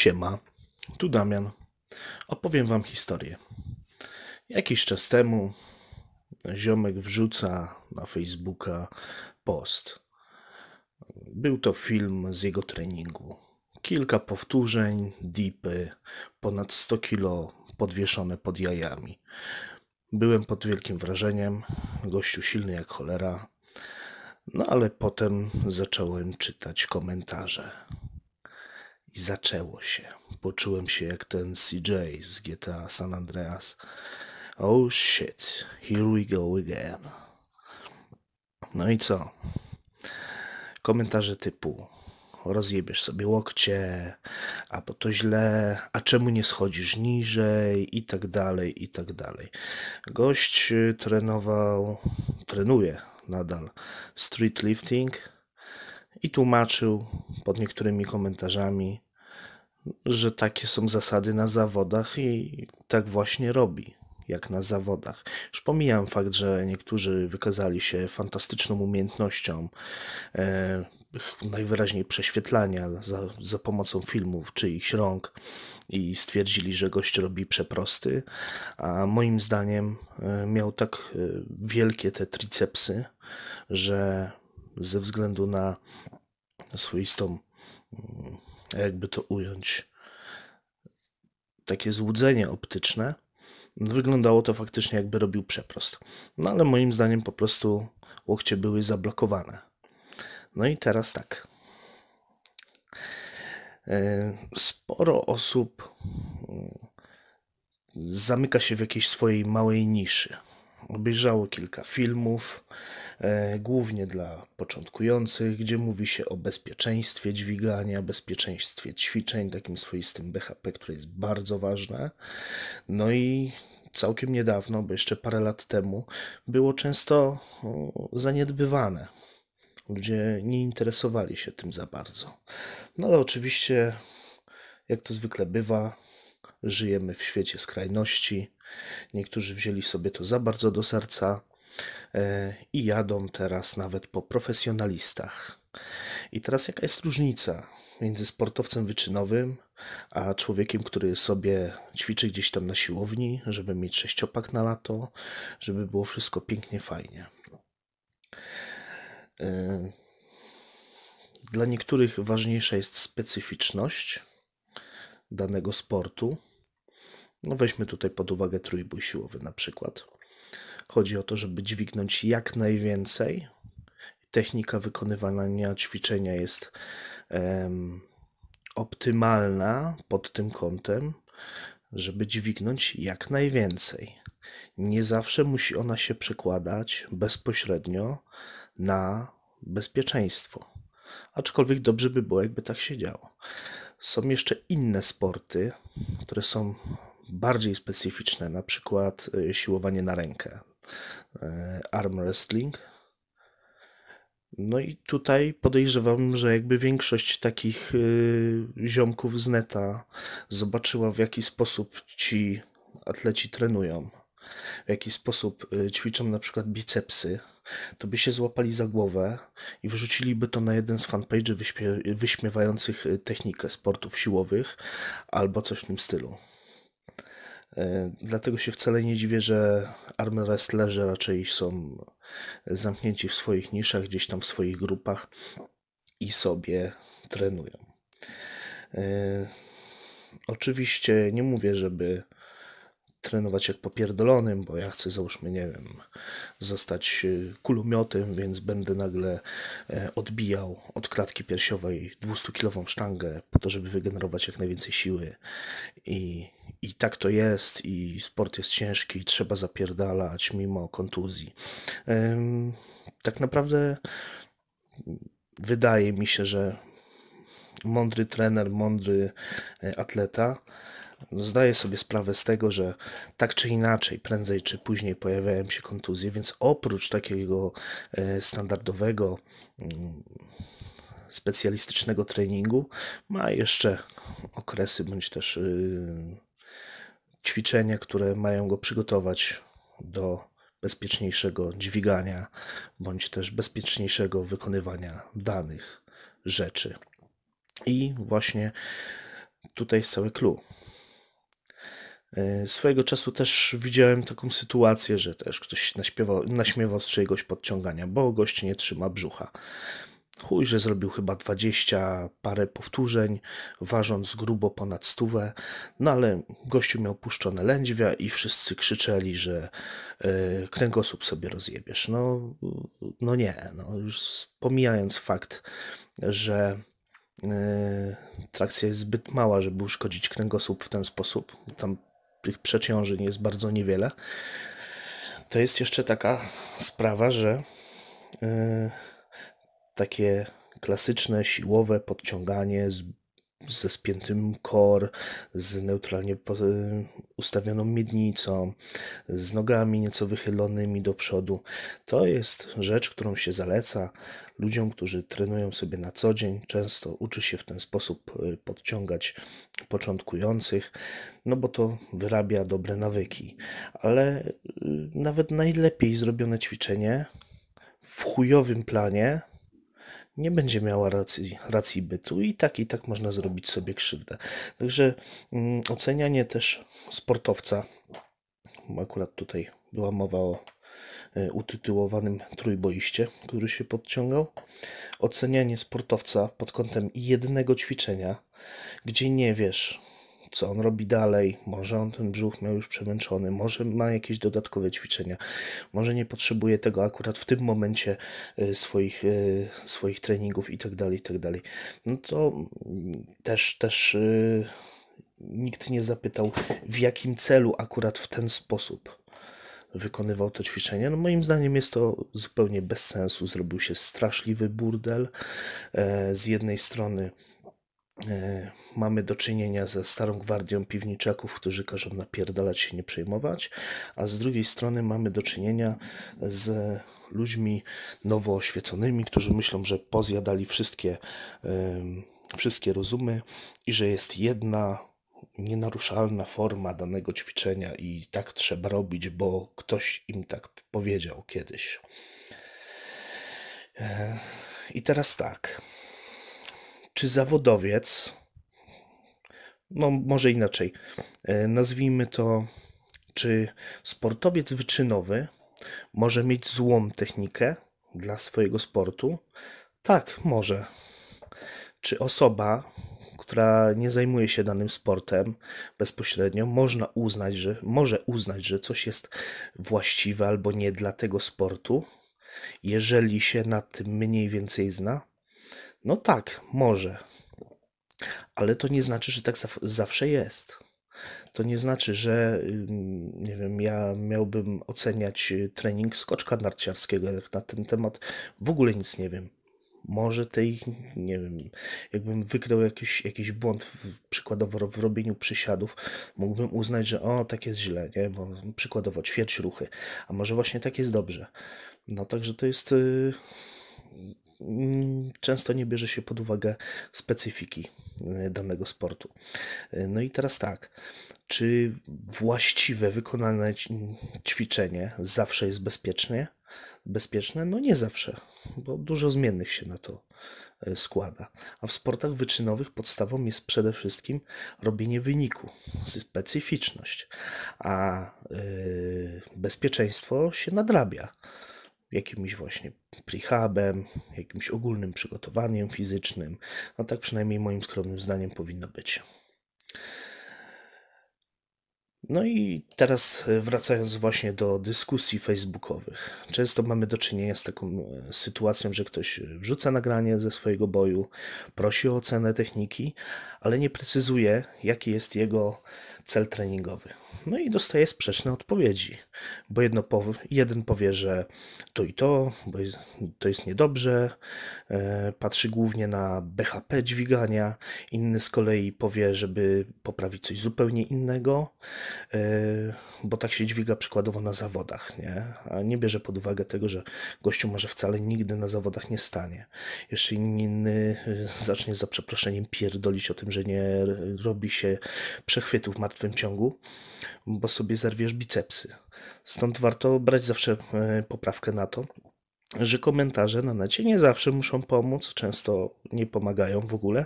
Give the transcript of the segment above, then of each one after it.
Siema, tu Damian. Opowiem wam historię. Jakiś czas temu ziomek wrzuca na Facebooka post. Był to film z jego treningu. Kilka powtórzeń, dipy, ponad 100 kilo podwieszone pod jajami. Byłem pod wielkim wrażeniem, gościu silny jak cholera. No ale potem zacząłem czytać komentarze. I zaczęło się. Poczułem się jak ten CJ z GTA San Andreas. Oh shit, here we go again. No i co? Komentarze typu rozjebiesz sobie łokcie, a bo to źle, a czemu nie schodzisz niżej i tak dalej, i tak dalej. Gość y, trenował, trenuje nadal street lifting i tłumaczył pod niektórymi komentarzami, że takie są zasady na zawodach i tak właśnie robi, jak na zawodach. Już pomijam fakt, że niektórzy wykazali się fantastyczną umiejętnością e, najwyraźniej prześwietlania za, za pomocą filmów czyichś rąk i stwierdzili, że gość robi przeprosty, a moim zdaniem e, miał tak e, wielkie te tricepsy, że ze względu na swoistą, mm, jakby to ująć, takie złudzenie optyczne, wyglądało to faktycznie jakby robił przeprost. No ale moim zdaniem po prostu łokcie były zablokowane. No i teraz tak. E, sporo osób mm, zamyka się w jakiejś swojej małej niszy. Obejrzało kilka filmów, głównie dla początkujących, gdzie mówi się o bezpieczeństwie dźwigania, bezpieczeństwie ćwiczeń, takim swoistym BHP, które jest bardzo ważne. No i całkiem niedawno, bo jeszcze parę lat temu, było często zaniedbywane. Ludzie nie interesowali się tym za bardzo. No ale oczywiście, jak to zwykle bywa, żyjemy w świecie skrajności. Niektórzy wzięli sobie to za bardzo do serca, E, i jadą teraz nawet po profesjonalistach. I teraz jaka jest różnica między sportowcem wyczynowym, a człowiekiem, który sobie ćwiczy gdzieś tam na siłowni, żeby mieć sześciopak na lato, żeby było wszystko pięknie, fajnie. E, dla niektórych ważniejsza jest specyficzność danego sportu. No weźmy tutaj pod uwagę trójbój siłowy na przykład. Chodzi o to, żeby dźwignąć jak najwięcej. Technika wykonywania ćwiczenia jest um, optymalna pod tym kątem, żeby dźwignąć jak najwięcej. Nie zawsze musi ona się przekładać bezpośrednio na bezpieczeństwo. Aczkolwiek dobrze by było, jakby tak się działo. Są jeszcze inne sporty, które są bardziej specyficzne, na przykład y, siłowanie na rękę. E, arm wrestling. No i tutaj podejrzewam, że jakby większość takich y, ziomków z neta zobaczyła w jaki sposób ci atleci trenują, w jaki sposób y, ćwiczą na przykład bicepsy, to by się złapali za głowę i wrzuciliby to na jeden z fanpage'y wyśmiewających y, technikę sportów siłowych albo coś w tym stylu. E, dlatego się wcale nie dziwię, że army wrestlerzy raczej są zamknięci w swoich niszach, gdzieś tam w swoich grupach i sobie trenują. E, oczywiście nie mówię, żeby trenować jak popierdolonym, bo ja chcę, załóżmy, nie wiem, zostać e, kulomiotem, więc będę nagle odbijał od klatki piersiowej 200-kilową sztangę po to, żeby wygenerować jak najwięcej siły i i tak to jest, i sport jest ciężki, i trzeba zapierdalać mimo kontuzji. Tak naprawdę wydaje mi się, że mądry trener, mądry e, atleta zdaje sobie sprawę z tego, że tak czy inaczej, prędzej czy później pojawiają się kontuzje, więc oprócz takiego e, standardowego mm, specjalistycznego treningu ma jeszcze okresy bądź też y, ćwiczenia, które mają go przygotować do bezpieczniejszego dźwigania bądź też bezpieczniejszego wykonywania danych rzeczy. I właśnie tutaj jest cały clue. E, swojego czasu też widziałem taką sytuację, że też ktoś naśpiewał, naśmiewał z czyjegoś podciągania, bo gość nie trzyma brzucha. Chuj, że zrobił chyba 20 parę powtórzeń, ważąc grubo ponad stówę, no ale gościu miał puszczone lędźwia i wszyscy krzyczeli, że y, kręgosłup sobie rozjebiesz. No, no nie, no już pomijając fakt, że y, trakcja jest zbyt mała, żeby uszkodzić kręgosłup w ten sposób, tam tych przeciążeń jest bardzo niewiele, to jest jeszcze taka sprawa, że y, takie klasyczne, siłowe podciąganie z, ze spiętym core, z neutralnie ustawioną miednicą, z nogami nieco wychylonymi do przodu. To jest rzecz, którą się zaleca ludziom, którzy trenują sobie na co dzień. Często uczy się w ten sposób y, podciągać początkujących, no bo to wyrabia dobre nawyki. Ale y, nawet najlepiej zrobione ćwiczenie w chujowym planie nie będzie miała racji, racji bytu i tak i tak można zrobić sobie krzywdę. Także mm, ocenianie też sportowca, akurat tutaj była mowa o y, utytułowanym trójboiście, który się podciągał. Ocenianie sportowca pod kątem jednego ćwiczenia, gdzie nie wiesz, co on robi dalej. Może on ten brzuch miał już przemęczony, może ma jakieś dodatkowe ćwiczenia, może nie potrzebuje tego akurat w tym momencie y, swoich, y, swoich treningów i tak dalej, i tak. No to mm, też, też y, nikt nie zapytał, w jakim celu akurat w ten sposób wykonywał to ćwiczenie. No moim zdaniem jest to zupełnie bez sensu. Zrobił się straszliwy burdel. E, z jednej strony mamy do czynienia ze starą gwardią piwniczaków, którzy każą napierdalać się, nie przejmować, a z drugiej strony mamy do czynienia z ludźmi nowo oświeconymi, którzy myślą, że pozjadali wszystkie, wszystkie rozumy i że jest jedna nienaruszalna forma danego ćwiczenia i tak trzeba robić, bo ktoś im tak powiedział kiedyś. E, I teraz tak czy zawodowiec, no może inaczej, e, nazwijmy to, czy sportowiec wyczynowy może mieć złą technikę dla swojego sportu? Tak, może. Czy osoba, która nie zajmuje się danym sportem bezpośrednio, można uznać, że może uznać, że coś jest właściwe albo nie dla tego sportu, jeżeli się nad tym mniej więcej zna? No tak, może. Ale to nie znaczy, że tak zawsze jest. To nie znaczy, że nie wiem, ja miałbym oceniać y, trening skoczka narciarskiego. Na ten temat w ogóle nic nie wiem. Może tej, nie wiem, jakbym wykrył jakiś, jakiś błąd, w, przykładowo w robieniu przysiadów, mógłbym uznać, że o, tak jest źle, nie? Bo przykładowo ćwierć ruchy, a może właśnie tak jest dobrze. No także to jest. Yy często nie bierze się pod uwagę specyfiki e, danego sportu. E, no i teraz tak, czy właściwe wykonane ćwiczenie zawsze jest bezpiecznie? Bezpieczne? No nie zawsze, bo dużo zmiennych się na to e, składa. A w sportach wyczynowych podstawą jest przede wszystkim robienie wyniku, specyficzność, a yy, bezpieczeństwo się nadrabia jakimś właśnie prehabem, jakimś ogólnym przygotowaniem fizycznym. No tak przynajmniej moim skromnym zdaniem powinno być. No i teraz e, wracając właśnie do dyskusji facebookowych. Często mamy do czynienia z taką e, sytuacją, że ktoś wrzuca nagranie ze swojego boju, prosi o ocenę techniki, ale nie precyzuje, jaki jest jego cel treningowy. No i dostaje sprzeczne odpowiedzi, bo jedno jeden powie, że to i to, bo jest, to jest niedobrze, e, patrzy głównie na BHP dźwigania, inny z kolei powie, żeby poprawić coś zupełnie innego, e, bo tak się dźwiga przykładowo na zawodach, nie? a nie bierze pod uwagę tego, że gościu może wcale nigdy na zawodach nie stanie. Jeszcze inny e, zacznie za przeproszeniem pierdolić o tym, że nie robi się przechwytów w martwym ciągu, bo sobie zerwiesz bicepsy. Stąd warto brać zawsze e, poprawkę na to, że komentarze na necie nie zawsze muszą pomóc, często nie pomagają w ogóle.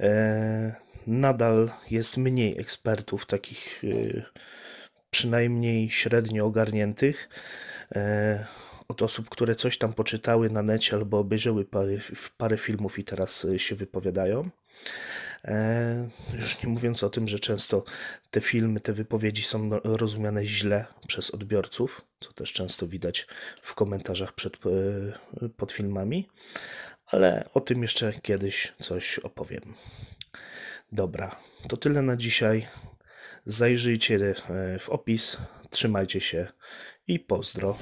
E, nadal jest mniej ekspertów, takich y, przynajmniej średnio ogarniętych, e, od osób, które coś tam poczytały na necie albo obejrzały parę, parę filmów i teraz y, się wypowiadają. E, już nie mówiąc o tym, że często te filmy, te wypowiedzi są no, rozumiane źle przez odbiorców, co też często widać w komentarzach przed, e, pod filmami, ale o tym jeszcze kiedyś coś opowiem. Dobra, to tyle na dzisiaj. Zajrzyjcie e, w opis, trzymajcie się i pozdro.